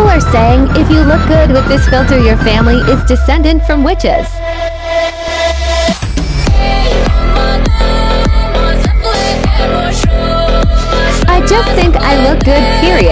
People are saying if you look good with this filter your family is descendant from witches. I just think I look good, period.